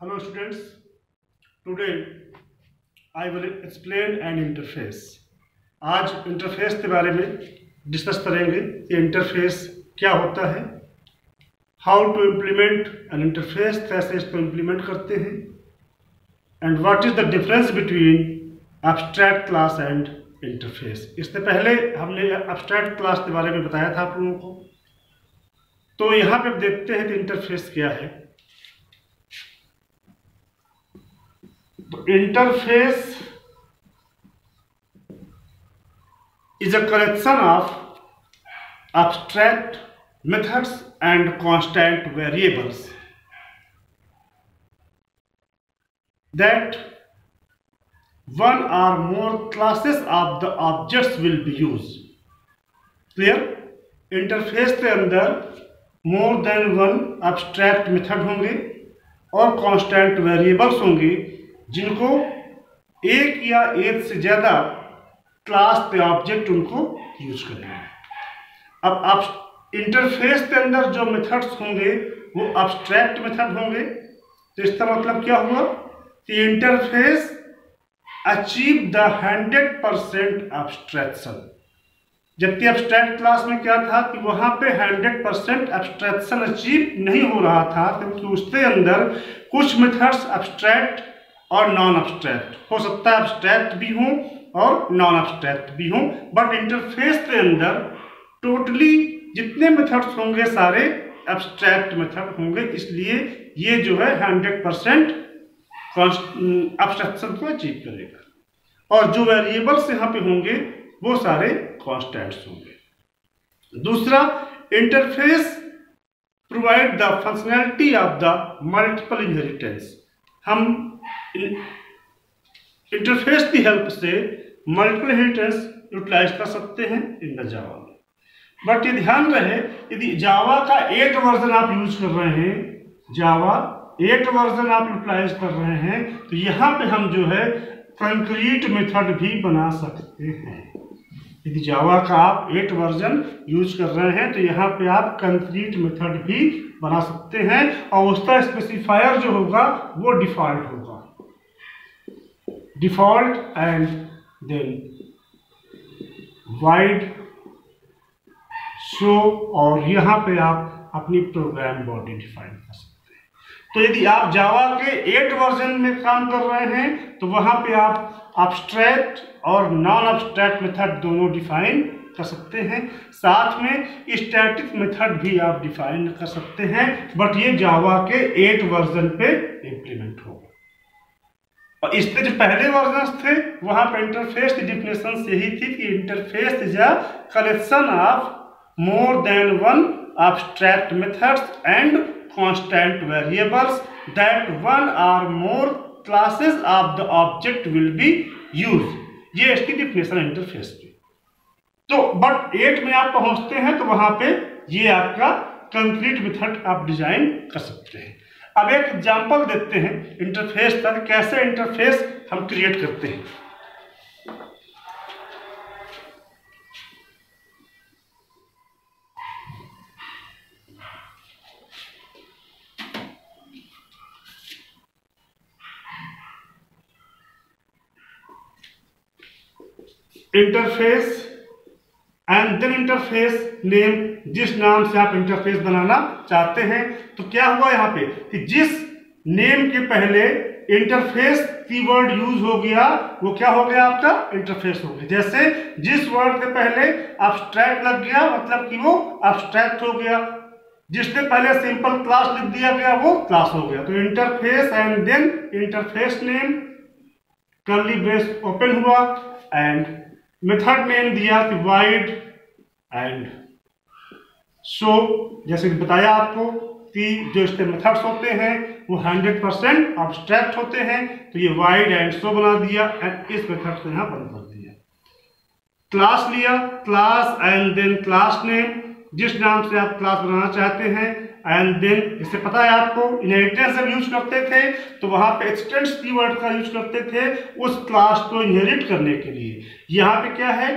Hello students, today I will explain an interface. आज interface के बारे में डिस्कस करेंगे कि इंटरफेस क्या होता है how to implement an interface कैसे इसको इम्प्लीमेंट करते हैं and what is the difference between abstract class and interface इससे पहले हमने एब्स्ट्रैक्ट क्लास के बारे में बताया था आप लोगों को। तो यहाँ पे देखते हैं कि इंटरफेस क्या है। तो interface is a collection of abstract methods and constant variables that one or more classes of the objects will be use clear interface के अंदर more than one abstract method होंगे और कॉन्स्टेंट वेरिएबल्स होंगे जिनको एक या एक से ज़्यादा क्लास पे ऑब्जेक्ट उनको यूज़ करेंगे अब आप इंटरफेस के अंदर जो मेथड्स होंगे, वो अब्स्ट्रैक्ट मेथड होंगे। तो इसका मतलब क्या हुआ? कि interface achieve the hundred percent abstraction जबकि अब्स्ट्रैक्ट क्लास में क्या था कि वहाँ पे हंड्रेड परसेंट अब्स्ट्रैक्शन अचीव नहीं हो रहा था, क्योंकि उसके अंदर कुछ मेथड्स अब्स्ट्रैक्ट और नॉन अब्स्ट्रैक्ट हो सकता है अब्स्ट्रैक्ट भी हों और नॉन अब्स्ट्रैक्ट भी हों बट इंटरफेस के अंदर टोटली जितने मेथड्स होंगे सारे एब्स्ट्रैक्ट मेथड होंगे, इसलिए ये जो है हंड्रेड परसेंट अब्स्ट्रक्शन को अचीव करेगा। और जो वेरिएबल्स यहाँ पे होंगे, वो सारे कॉन्स्टेंट्स होंगे। दूसरा interface provide the functionality of the multiple inheritance हम इंटरफेस की हेल्प से मल्टीपल इनहेरिटेंस यूटिलाइज कर सकते हैं इन द जावा में। बट ये ध्यान रहे, यदि जावा का एट वर्जन आप यूज़ कर रहे हैं जावा एट वर्जन आप यूटिलाइज कर रहे हैं तो यहाँ पे हम जो है कंक्रीट मेथड भी बना सकते हैं। यदि जावा का आप एट वर्जन यूज़ कर रहे हैं तो यहाँ पे आप कंक्रीट मेथड भी बना सकते हैं और उसका स्पेसिफायर जो होगा, वो डिफ़ॉल्ट होगा। Default and then void show और यहाँ पे आप अपनी प्रोग्राम बॉडी डिफाइन कर सकते हैं। तो यदि आप जावा के एट वर्जन में काम कर रहे हैं तो वहाँ पे आप अब्स्ट्रैक्ट और नॉन अब्स्ट्रैक्ट मेथड दोनों डिफाइन कर सकते हैं। साथ में स्टैटिक मेथड भी आप डिफाइन कर सकते हैं बट ये जावा के एट वर्जन पे इम्प्लीमेंट होगा। और इसके जो पहले वर्जन थे, वहाँ पर इंटरफेस डिफिनेशन यही थी कि interface a collection of more than one abstract methods and constant variables that one or more classes of the object will be use ये इसकी डिफिनेशन इंटरफेस की। तो बट एट में आप पहुँचते हैं तो वहाँ पे ये आपका कंक्रीट मेथड आप डिज़ाइन कर सकते हैं। अब एक एग्ज़ाम्पल देते हैं इंटरफेस पर कैसे इंटरफेस हम क्रिएट करते हैं। Interface and then interface name जिस नाम से आप इंटरफेस बनाना चाहते हैं। तो क्या हुआ यहाँ पे कि जिस नेम के पहले इंटरफेस कीवर्ड यूज़ हो गया, वो क्या हो गया आपका? इंटरफेस हो गया। जैसे जिस वर्ड के पहले अब्स्ट्रैक्ट लग गया मतलब कि वो अब्स्ट्रैक्ट हो गया। जिसके पहले सिंपल क्लास लिख दिया गया, वो क्लास हो गया। तो interface and then interface name curly brace open हुआ एंड मेथड नेम दिया कि वाइड एंड सो जैसे कि बताया आपको कि जो इसके मेथड्स होते हैं, वो 100 परसेंट अब्स्ट्रैक्ट होते हैं तो ये वाइड एंड शो बना दिया एंड इस मेथड से यहाँ बंद कर दिया। क्लास लिया class and then class name जिस नाम से आप क्लास बनाना चाहते हैं एंड देन इससे पता है आपको इनहेरिटेंस जब यूज़ करते थे तो वहाँ पे एक्सटेंस कीवर्ड का यूज़ करते थे उस क्लास को इनहेरिट करने के लिए। यहाँ पे क्या है?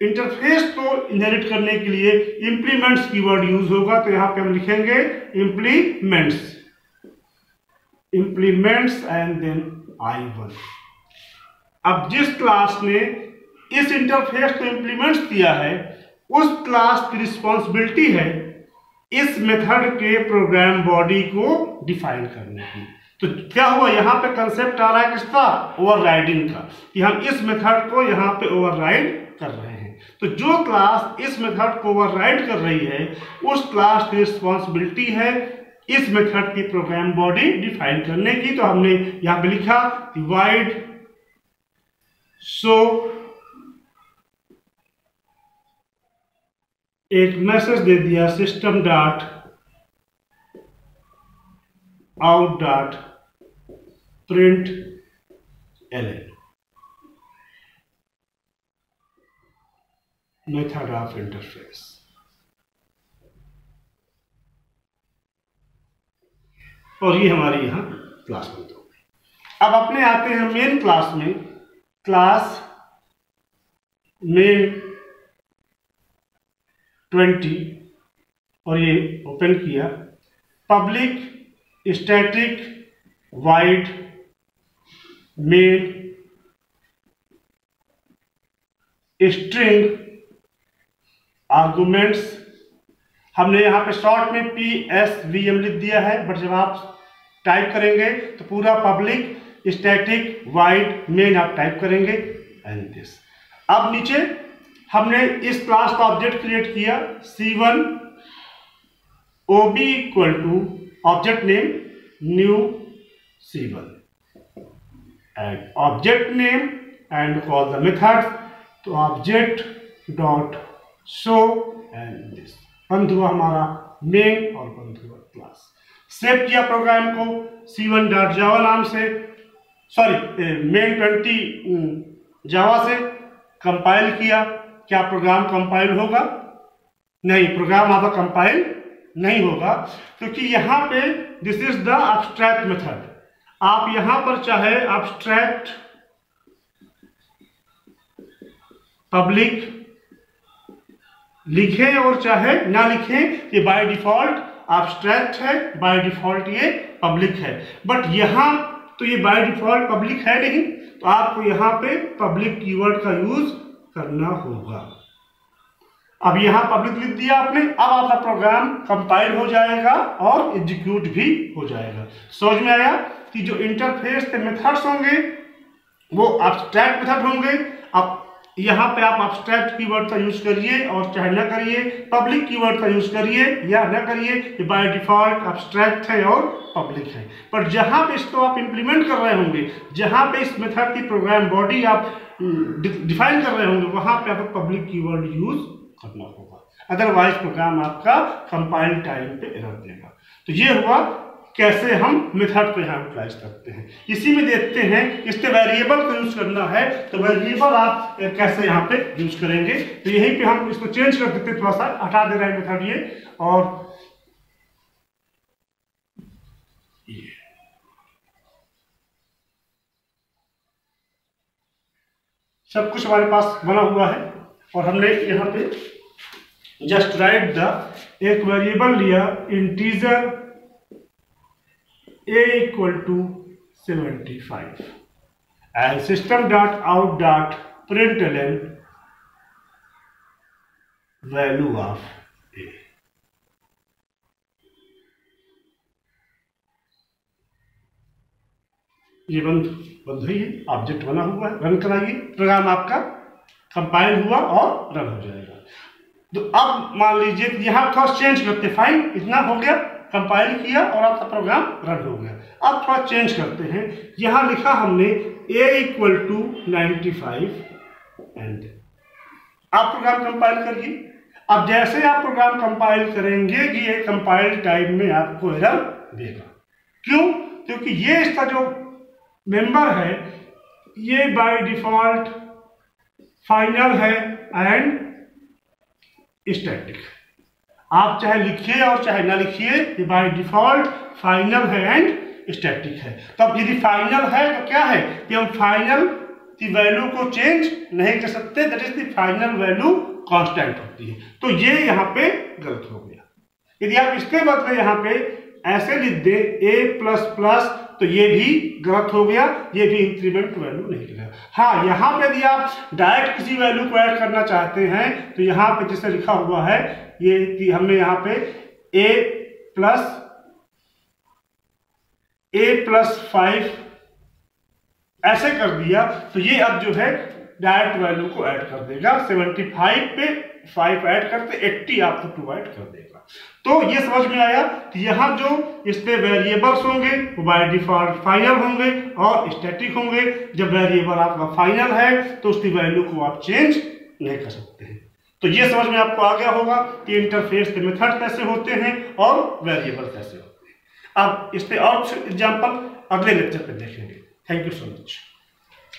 इंटरफेस को इनहेरिट करने के लिए इंप्लीमेंट्स की वर्ड यूज़ होगा तो यहाँ पे हम लिखेंगे implements implements and then I one अब जिस क्लास ने इस इंटरफेस को इंप्लीमेंट्स किया है, उस क्लास की रिस्पॉन्सिबिलिटी है इस मेथड के प्रोग्राम बॉडी को डिफाइन करने की तो क्या हुआ? यहाँ पे कंसेप्ट आ रहा है किसका? ओवरराइडिंग का। कि हम इस मेथड को यहाँ पे ओवरराइड कर रहे हैं। तो जो क्लास इस मेथड को ओवरराइड कर रही है, उस क्लास की रिस्पॉन्सिबिलिटी है इस मेथड की प्रोग्राम बॉडी डिफाइन करने की। तो हमने यहाँ पे लिखा वाइड सो एक मैसेज दे दिया system dot out dot print L N method of interface और ये हमारी यहाँ क्लास हो गई अब अपने आते हैं मेन क्लास में। क्लास में ट्वेंटी और ये ओपन किया। Public, static, void main string, arguments. हमने यहाँ पे शॉर्ट में पी एस वी एम लिख दिया है, बट जब आप टाइप करेंगे तो पूरा पब्लिक, स्टैटिक, वाइड मेन आप टाइप करेंगे। And this. अब नीचे हमने इस क्लास का ऑब्जेक्ट क्रिएट किया C one O B equal to object name new C one and object name and call the method तो object dot show and this बंद हुआ हमारा नेम और बंद हुआ क्लास सेव किया प्रोग्राम को सी वन डॉट जावा नाम से. सॉरी मेन ट्वेंटी जावा से कंपाइल किया. क्या प्रोग्राम कंपाइल होगा? नहीं प्रोग्राम आपका कंपाइल नहीं होगा। क्योंकि यहाँ पे this is the abstract method आप यहाँ पर चाहे अब्स्ट्रैक्ट पब्लिक लिखें और चाहे ना लिखें, ये बाय डिफ़ॉल्ट अब्स्ट्रैक्ट है बाय डिफ़ॉल्ट ये पब्लिक है। बट यहाँ तो ये बाय डिफ़ॉल्ट पब्लिक है नहीं तो आपको यहाँ पे पब्लिक कीवर्ड का यूज़ करना होगा। अब यहाँ पब्लिक लिख दिया आपने, अब आपका प्रोग्राम कंपाइल हो जाएगा और एग्जीक्यूट भी हो जाएगा। समझ में आया कि जो इंटरफेस के मेथड्स होंगे, वो अब्स्ट्रैक्ट मेथड होंगे। अब यहाँ पे आप अब्स्ट्रैक्ट कीवर्ड का यूज़ करिए और चाहे ना करिए पब्लिक कीवर्ड का यूज़ करिए या ना करिए बाय डिफ़ॉल्ट अब्स्ट्रैक्ट है और पब्लिक है। पर जहाँ पे इसको आप इंप्लीमेंट कर रहे होंगे, जहाँ पे इस मेथड की प्रोग्राम बॉडी आप डिफाइन कर रहे होंगे, वहाँ पे आपको पब्लिक कीवर्ड यूज़ करना होगा। अदरवाइज़ प्रोग्राम आपका कंपाइल टाइम पे एरर देगा। तो ये हुआ कैसे हम मेथड को यहाँ यूटिलाइज करते हैं। इसी में देखते हैं, इसके वेरिएबल को यूज़ करना है तो वेरिएबल आप कैसे यहाँ पे यूज़ करेंगे। तो यहीं पे हम इसको चेंज कर देते थोड़ा सा हटा दे रहे हैं मेथड ये, और ये सब कुछ हमारे पास बना हुआ है और हमने यहाँ पे जस्ट राइट द एक वेरिएबल लिया integer A equal to seventy five and system dot out dot print N value of A ये बंद। बंद हुई है ऑब्जेक्ट बना हुआ है रन कराइए प्रोग्राम आपका कंपाइल हुआ और रन हो जाएगा। तो अब मान लीजिए यहाँ थोड़ा चेंज करते फाइन इतना हो गया कंपाइल किया और आपका प्रोग्राम रन हो गया। अब थोड़ा चेंज करते हैं। यहाँ लिखा हमने A equal to ninety five and आप प्रोग्राम कंपाइल करिए। अब जैसे आप प्रोग्राम कंपाइल करेंगे ये कंपाइल टाइम में आपको एरर देगा। क्यों? क्योंकि ये इसका जो मेंबर है, ये बाय डिफ़ॉल्ट फाइनल है एंड स्टैटिक आप चाहे लिखिए और चाहे ना लिखिए, ये बाय डिफ़ॉल्ट फाइनल है एंड स्टैटिक है। तो अब यदि फाइनल है तो क्या है? कि हम फाइनल की वैल्यू को चेंज नहीं कर सकते that is the final value constant होती है। तो ये यहाँ पे गलत हो गया। यदि आप इसके बदले यहाँ पे ऐसे लिख दे ए प्लस प्लस तो ये भी गलत हो गया, ये भी इंक्रीमेंट वैल्यू नहीं लिखेगा हाँ यहाँ पे यदि आप डायरेक्ट किसी वैल्यू को ऐड करना चाहते हैं तो यहाँ पे जैसे लिखा हुआ है, ये कि हमने यहाँ पे A plus A plus five ऐसे कर दिया तो ये अब जो है डायरेक्ट वैल्यू को ऐड कर देगा। 75 पे 5 ऐड करते 80 आपको टू ऐड कर देगा। तो ये समझ में आया कि यहाँ जो इसमें वेरिएबल्स होंगे, वो बाय डिफ़ॉल्ट फाइनल होंगे और स्टैटिक होंगे। जब वेरिएबल आपका फाइनल है तो उसकी वैल्यू को आप चेंज नहीं कर सकते हैं। तो ये समझ में आपको आ गया होगा कि इंटरफेस के मेथड कैसे होते हैं और वेरिएबल कैसे होते हैं। अब इस पे और एग्ज़ाम्पल अगले लेक्चर पर देखेंगे। Thank you so much